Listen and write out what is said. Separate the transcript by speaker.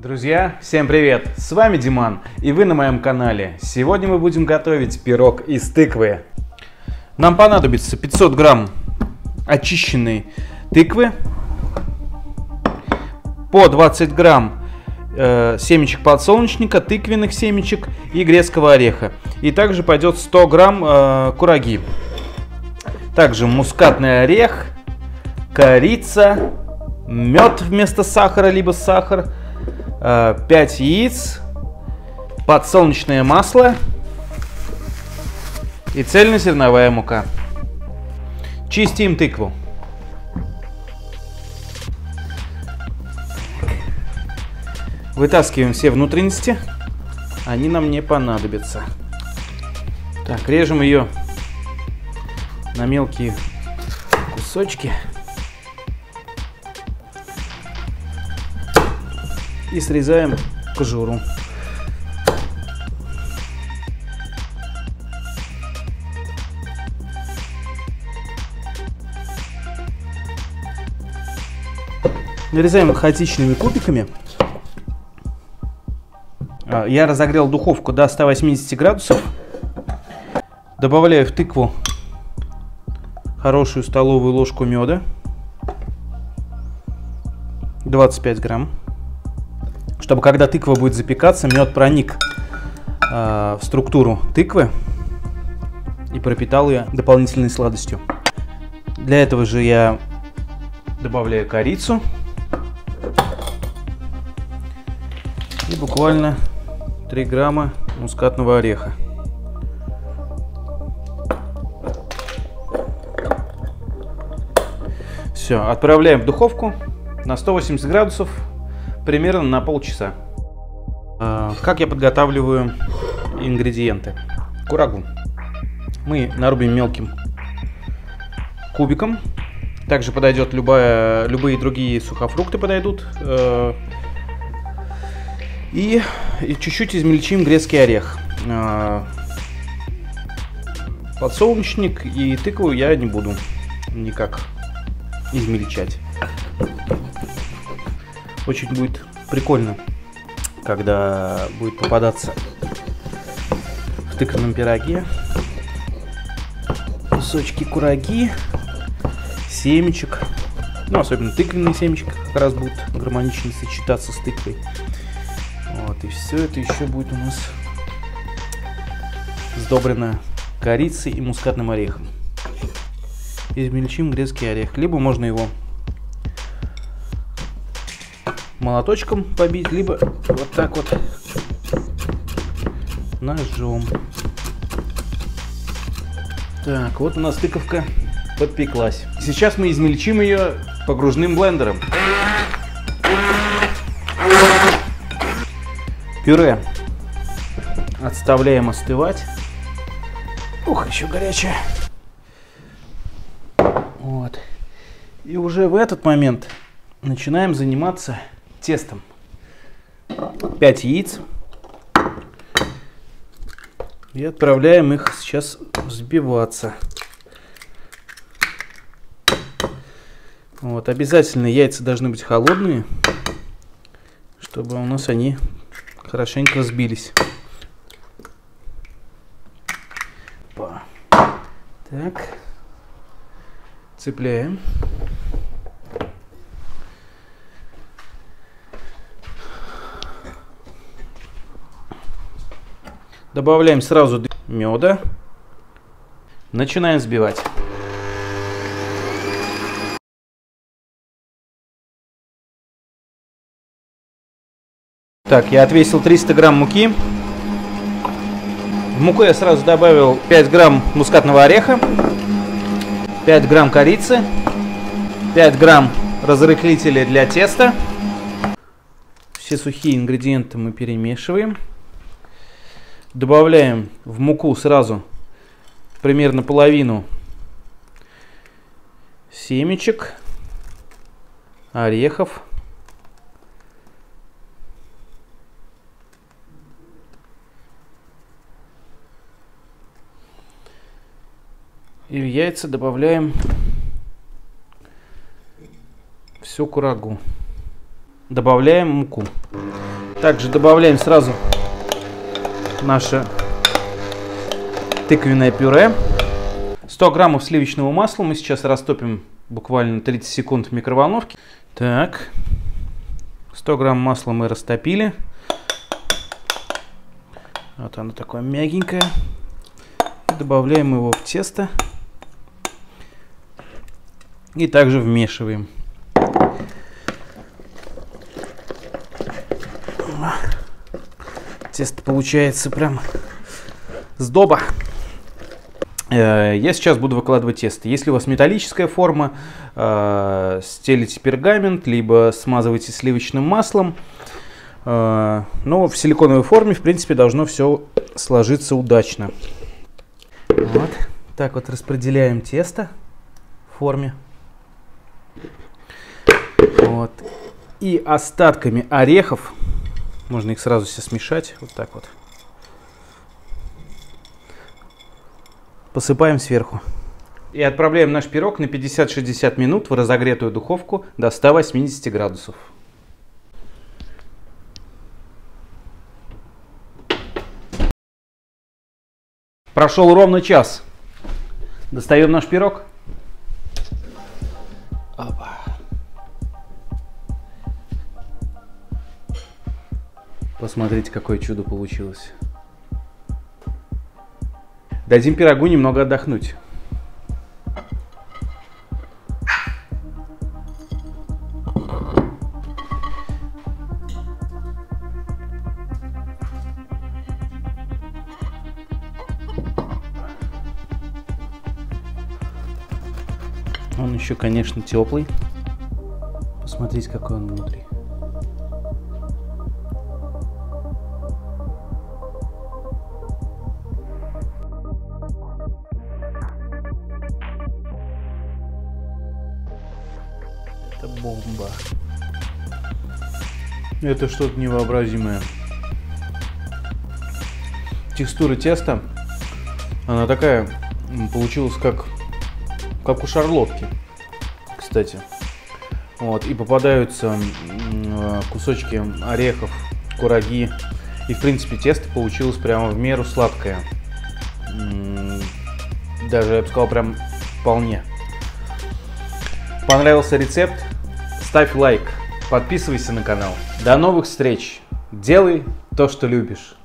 Speaker 1: Друзья, всем привет! С вами Диман, и вы на моем канале. Сегодня мы будем готовить пирог из тыквы. Нам понадобится 500 грамм очищенной тыквы, по 20 грамм э, семечек подсолнечника, тыквенных семечек и грецкого ореха. И также пойдет 100 грамм э, кураги. Также мускатный орех, корица, мед вместо сахара, либо сахар, 5 э, яиц, подсолнечное масло и цельнозерновая мука. Чистим тыкву. Вытаскиваем все внутренности. Они нам не понадобятся. Так, режем ее на мелкие кусочки. И срезаем кожуру. Нарезаем хаотичными кубиками. А, я разогрел духовку до 180 градусов. Добавляю в тыкву хорошую столовую ложку меда. 25 грамм чтобы когда тыква будет запекаться, мед проник э, в структуру тыквы и пропитал ее дополнительной сладостью. Для этого же я добавляю корицу и буквально 3 грамма мускатного ореха. Все, отправляем в духовку на 180 градусов примерно на полчаса. А, как я подготавливаю ингредиенты? Курагу. Мы нарубим мелким кубиком. Также подойдет любая, любые другие сухофрукты подойдут. Э, и чуть-чуть измельчим грецкий орех. А, подсолнечник и тыкву я не буду никак измельчать. Очень будет прикольно, когда будет попадаться в тыквенном пироге кусочки кураги, семечек. Ну, особенно тыквенные семечки как раз будут гармонично сочетаться с тыквой. Вот, и все это еще будет у нас сдобрено корицей и мускатным орехом. Измельчим грецкий орех. Либо можно его молоточком побить, либо вот так вот ножом. Так, вот у нас тыковка подпеклась. Сейчас мы измельчим ее погружным блендером. Пюре отставляем остывать. Ух, еще горячее. Вот. И уже в этот момент начинаем заниматься тестом. 5 яиц. И отправляем их сейчас взбиваться. Вот, обязательно яйца должны быть холодные, чтобы у нас они хорошенько взбились. Так, цепляем. Добавляем сразу меда. Начинаем взбивать. Так, я отвесил 300 грамм муки. В муку я сразу добавил 5 грамм мускатного ореха, 5 грамм корицы, 5 грамм разрыхлителя для теста. Все сухие ингредиенты мы перемешиваем. Добавляем в муку сразу примерно половину семечек, орехов. И в яйца добавляем всю курагу. добавляем муку. Также добавляем сразу наше тыквенное пюре. 100 граммов сливочного масла мы сейчас растопим буквально 30 секунд в микроволновке. Так, 100 грамм масла мы растопили. Вот оно такое мягенькое. Добавляем его в тесто. И также вмешиваем. Тесто получается прям сдоба. Э, я сейчас буду выкладывать тесто. Если у вас металлическая форма, э, стелите пергамент, либо смазывайте сливочным маслом. Э, но в силиконовой форме, в принципе, должно все сложиться удачно. Вот. Так вот распределяем тесто в форме. Вот. И остатками орехов, можно их сразу все смешать, вот так вот. Посыпаем сверху. И отправляем наш пирог на 50-60 минут в разогретую духовку до 180 градусов. Прошел ровно час. Достаем наш пирог. Опа. Посмотрите, какое чудо получилось. Дадим пирогу немного отдохнуть. Он еще, конечно, теплый. Посмотрите, какой он внутри. Это бомба. Это что-то невообразимое. Текстура теста, она такая получилась как как у шарлотки, кстати. Вот, и попадаются э, кусочки орехов, кураги. И, в принципе, тесто получилось прямо в меру сладкое. Даже, я бы сказал, прям вполне. Понравился рецепт? Ставь лайк, подписывайся на канал. До новых встреч. Делай то, что любишь.